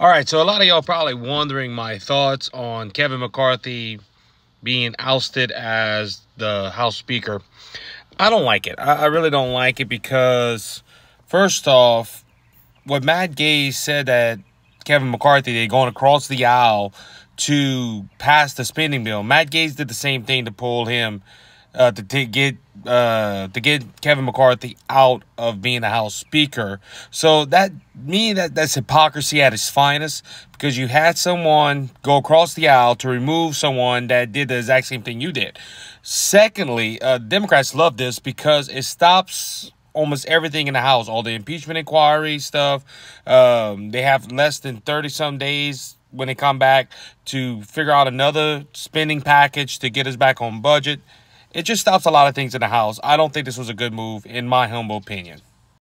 All right, so a lot of y'all probably wondering my thoughts on Kevin McCarthy being ousted as the House Speaker. I don't like it. I, I really don't like it because, first off, what Matt Gaetz said that Kevin McCarthy, they're going across the aisle to pass the spending bill. Matt Gaetz did the same thing to pull him uh, to, to get uh, to get Kevin McCarthy out of being a House Speaker. So that me that that's hypocrisy at its finest because you had someone go across the aisle to remove someone that did the exact same thing you did. Secondly, uh, Democrats love this because it stops almost everything in the House, all the impeachment inquiry stuff. Um, they have less than 30 some days when they come back to figure out another spending package to get us back on budget. It just stops a lot of things in the House. I don't think this was a good move, in my humble opinion.